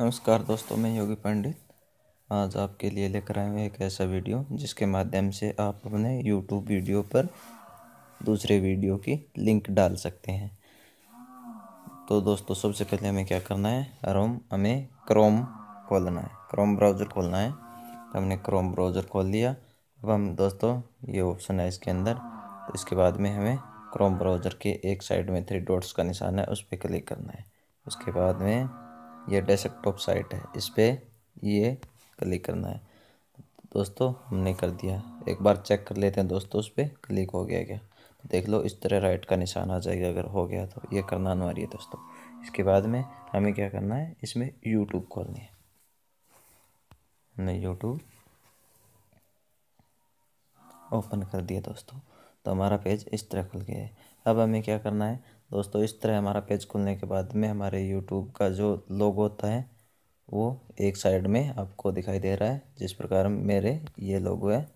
नमस्कार दोस्तों, मैं योगी पंडित। आज आपके लिए लेकर आए हैं एक ऐसा वीडियो, जिसके माध्यम से आप अपने यूट्यूब वीडियो पर दूसरे वीडियो की लिंक डाल सकते हैं। तो दोस्तों, सबसे पहले हमें क्या करना है? रोम हमें क्रोम खोलना है। क्रोम ब्राउज़र खोलना है। तो हमने क्रोम ब्राउज़र खोल लिया। अब हम दोस्तों, ये ऑप्शन है इसके अंदर। तो इसके बाद में हमें क्रोम ब्राउज़र के एक साइड में थ्री डॉट्स का निशान है, उस पर क्लिक करना है। उसके बाद में ये डेस्कटॉप साइट है। इस पर ये क्लिक करना है। दोस्तों, हमने कर दिया। एक बार चेक कर लेते हैं दोस्तों, उस पर क्लिक हो गया क्या? देख लो, इस तरह राइट का निशान आ जाएगा अगर हो गया तो। ये करना अनिवार्य है दोस्तों। इसके बाद में हमें क्या करना है? इसमें यूट्यूब खोलनी है। हमने यूट्यूब ओपन कर दिया दोस्तों। तो हमारा पेज इस तरह खुल गया है। अब हमें क्या करना है? दोस्तों, इस तरह हमारा पेज खुलने के बाद में हमारे यूट्यूब का जो लोग होता है, वो एक साइड में आपको दिखाई दे रहा है, जिस प्रकार मेरे ये लोगो है।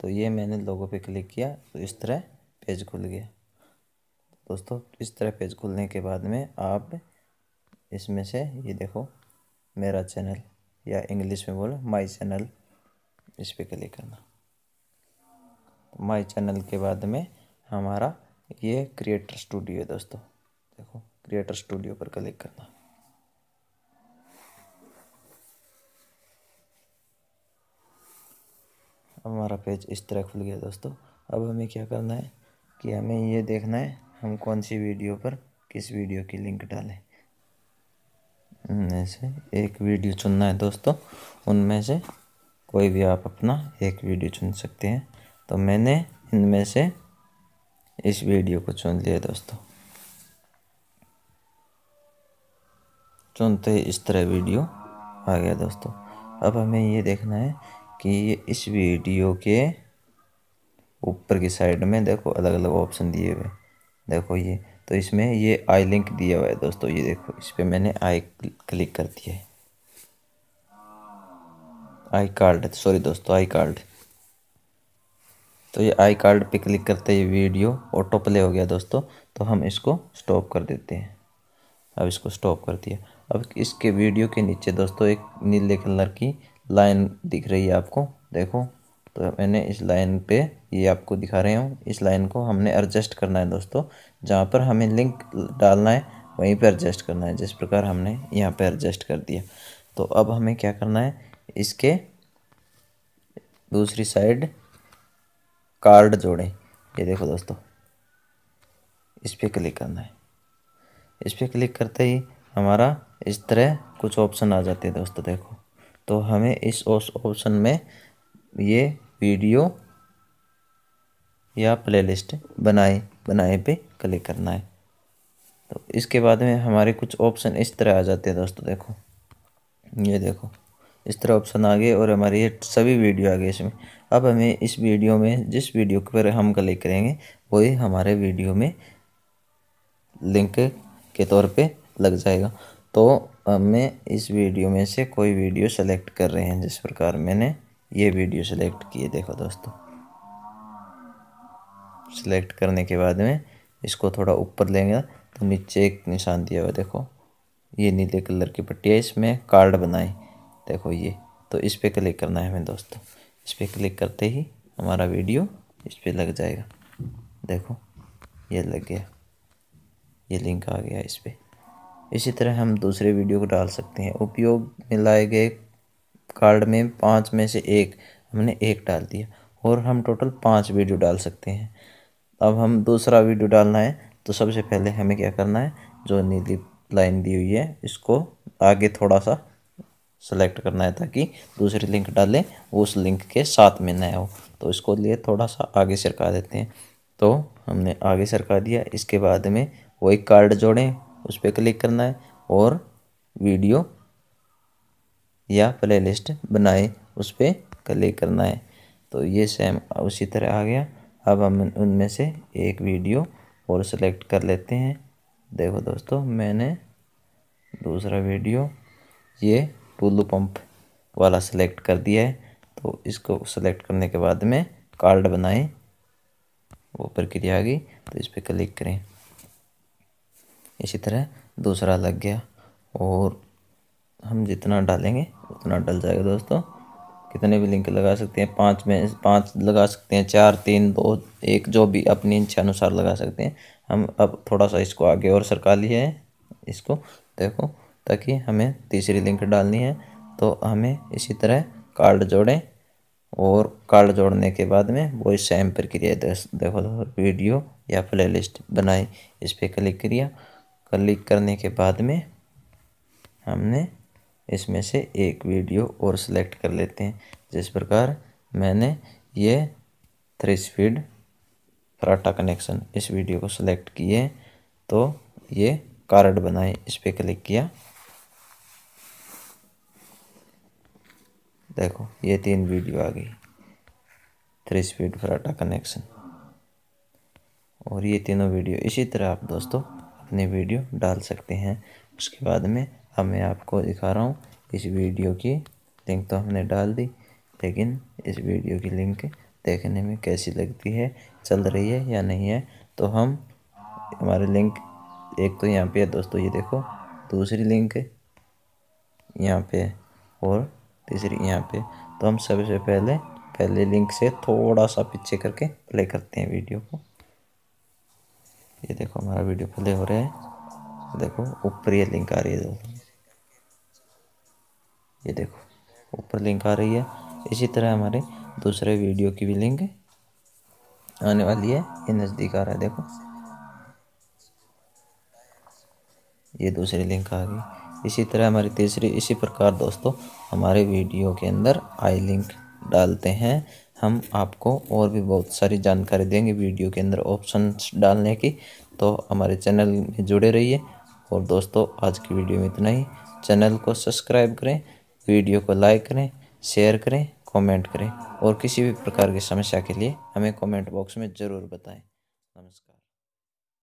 तो ये मैंने लोगों पे क्लिक किया तो इस तरह पेज खुल गया। दोस्तों, इस तरह पेज खुलने के बाद में आप इसमें से, ये देखो, मेरा चैनल या इंग्लिश में बोलो माई चैनल इस पर क्लिक करना। माई चैनल के बाद में हमारा ये क्रिएटर स्टूडियो है दोस्तों। देखो क्रिएटर स्टूडियो पर क्लिक करना। हमारा पेज इस तरह खुल गया दोस्तों। अब हमें क्या करना है कि हमें ये देखना है, हम कौन सी वीडियो पर किस वीडियो की लिंक डालें। उनमें से एक वीडियो चुनना है दोस्तों। उनमें से कोई भी आप अपना एक वीडियो चुन सकते हैं। तो मैंने इनमें से इस वीडियो को चुन लिया दोस्तों। चुनते इस तरह वीडियो आ गया दोस्तों। अब हमें ये देखना है कि ये इस वीडियो के ऊपर की साइड में देखो अलग अलग ऑप्शन दिए हुए। देखो ये तो इसमें ये आई लिंक दिया हुआ है दोस्तों, ये देखो, इस पर मैंने आई क्लिक कर दिया है। आई कार्ड, सॉरी दोस्तों, आई कार्ड। तो ये आई कार्ड पे क्लिक करते ही वीडियो ऑटो प्ले हो गया दोस्तों तो हम इसको स्टॉप कर देते हैं। अब इसको स्टॉप कर दिया। अब इसके वीडियो के नीचे दोस्तों एक नीले कलर की लाइन दिख रही है आपको, देखो। तो मैंने इस लाइन पे ये आपको दिखा रहे हूँ। इस लाइन को हमने एडजस्ट करना है दोस्तों। जहाँ पर हमें लिंक डालना है, वहीं पर एडजस्ट करना है। जिस प्रकार हमने यहाँ पर एडजस्ट कर दिया। तो अब हमें क्या करना है, इसके दूसरी साइड कार्ड जोड़ें। ये देखो दोस्तों, इस पर क्लिक करना है। इस पर क्लिक करते ही हमारा इस तरह कुछ ऑप्शन आ जाते हैं दोस्तों, देखो। तो हमें इस ऑप्शन में ये वीडियो या प्लेलिस्ट बनाए बनाए पे क्लिक करना है। तो इसके बाद में हमारे कुछ ऑप्शन इस तरह आ जाते हैं दोस्तों, देखो। ये देखो इस तरह ऑप्शन आ गए और हमारे ये सभी वीडियो आ गए इसमें। अब हमें इस वीडियो में, जिस वीडियो पर हम क्लिक करेंगे, वही हमारे वीडियो में लिंक के तौर पे लग जाएगा। तो हमें इस वीडियो में से कोई वीडियो सेलेक्ट कर रहे हैं, जिस प्रकार मैंने ये वीडियो सेलेक्ट किए। देखो दोस्तों सेलेक्ट करने के बाद में इसको थोड़ा ऊपर लेंगे तो नीचे एक निशान दिया हुआ देखो, ये नीले कलर की पट्टी है, इसमें कार्ड बनाए। देखो ये तो इस पर क्लिक करना है हमें दोस्तों। इस पर क्लिक करते ही हमारा वीडियो इस पर लग जाएगा। देखो, ये लग गया। ये लिंक आ गया इस पर इसी तरह हम दूसरे वीडियो को डाल सकते हैं। उपयोग में लाए गए कार्ड में पाँच में से एक, हमने एक डाल दिया। और हम टोटल पाँच वीडियो डाल सकते हैं। अब हम दूसरा वीडियो डालना है तो सबसे पहले हमें क्या करना है? जो नीली लाइन दी हुई है, इसको आगे थोड़ा सा सेलेक्ट करना है ताकि दूसरी लिंक डालें उस लिंक के साथ में नया हो। तो इसको लिए थोड़ा सा आगे सरका देते हैं। तो हमने आगे सरका दिया। इसके बाद में वो एक कार्ड जोड़ें, उस पर क्लिक करना है और वीडियो या प्लेलिस्ट बनाए, उस पर क्लिक करना है। तो ये सेम उसी तरह आ गया। अब हम उनमें से एक वीडियो और सेलेक्ट कर लेते हैं। देखो दोस्तों, मैंने दूसरा वीडियो ये टूलू पंप वाला सेलेक्ट कर दिया है। तो इसको सेलेक्ट करने के बाद में कार्ड बनाए। वो प्रक्रिया आ गई। तो इस पर क्लिक करें। इसी तरह दूसरा लग गया। और हम जितना डालेंगे, उतना डल जाएगा दोस्तों। कितने भी लिंक लगा सकते हैं। पाँच में, पाँच लगा सकते हैं। चार, तीन, दो, एक, जो भी अपनी इच्छा अनुसार लगा सकते हैं। हम अब थोड़ा सा इसको आगे और सरका लिया है। इसको देखो ताकि हमें तीसरी लिंक डालनी है। तो हमें इसी तरह कार्ड जोड़ें और कार्ड जोड़ने के बाद में वो सेम प्रक्रिया देखो वीडियो या प्लेलिस्ट बनाई इस पर क्लिक किया क्लिक करने के बाद में हमने इसमें से एक वीडियो और सिलेक्ट कर लेते हैं। जिस प्रकार मैंने ये थ्री स्पीड फराटा कनेक्शन इस वीडियो को सिलेक्ट किए तो ये कार्ड बनाए। इस पर क्लिक किया। देखो, ये तीन वीडियो आ गई। थ्री स्पीड फराटा कनेक्शन और ये तीनों वीडियो इसी तरह आप दोस्तों अपने वीडियो डाल सकते हैं। उसके बाद में अब मैं आपको दिखा रहा हूँ, इस वीडियो की लिंक तो हमने डाल दी, लेकिन इस वीडियो की लिंक देखने में कैसी लगती है, चल रही है या नहीं है तो हम हमारे लिंक एक तो यहाँ पे है दोस्तों, ये देखो, दूसरी लिंक यहाँ पे और तीसरी यहाँ पे। तो हम सबसे पहले पहले लिंक से थोड़ा सा पीछे करके प्ले करते हैं वीडियो को। ये देखो, हमारा वीडियो प्ले हो रहा है। देखो, ऊपर ये लिंक आ रही है दोस्तों ये देखो, ऊपर लिंक आ रही है। इसी तरह हमारे दूसरे वीडियो की भी लिंक आने वाली है। ये नज़दीक आ रहा है, देखो। ये दूसरी लिंक आ गई। इसी तरह हमारी तीसरी इसी प्रकार दोस्तों हमारे वीडियो के अंदर आई लिंक डालते हैं। हम आपको और भी बहुत सारी जानकारी देंगे वीडियो के अंदर ऑप्शन डालने की। तो हमारे चैनल में जुड़े रहिए। और दोस्तों आज की वीडियो में इतना ही। चैनल को सब्सक्राइब करें वीडियो को लाइक करें शेयर करें कमेंट करें। और किसी भी प्रकार की समस्या के लिए हमें कमेंट बॉक्स में ज़रूर बताएँ। नमस्कार।